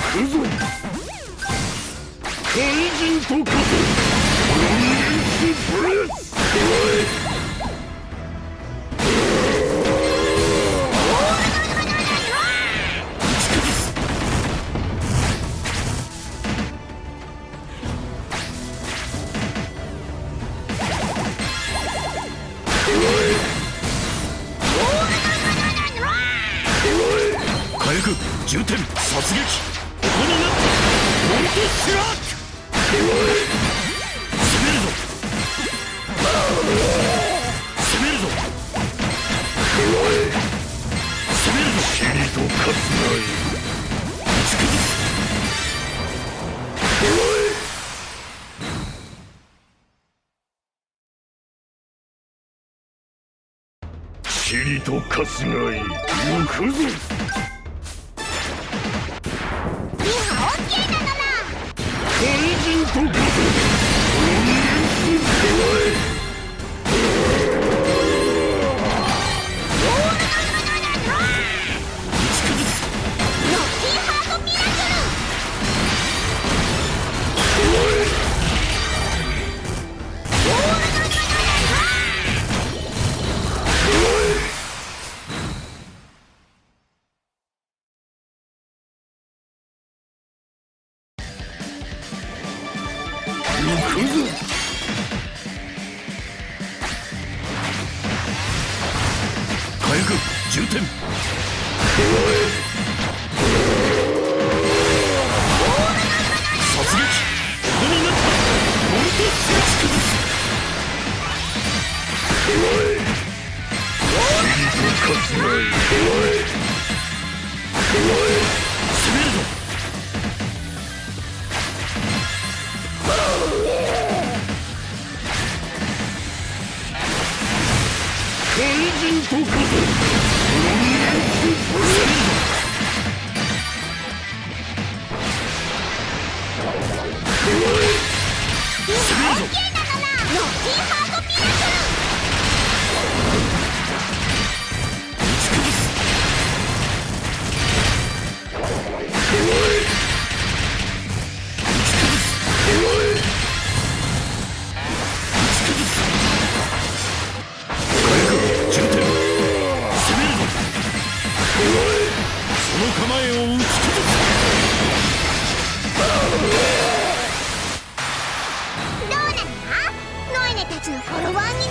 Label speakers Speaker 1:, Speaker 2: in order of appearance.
Speaker 1: くぞ怪人と化せロンゲンスプレス火薬重点殺撃ここになったモントシラック攻めるぞ攻めるぞ攻めるぞシリと勝つがいい打ち崩すがいい行くぞ。人重点殺撃ここになったモントシラス崩すシリと勝つが怪人と化せ不安に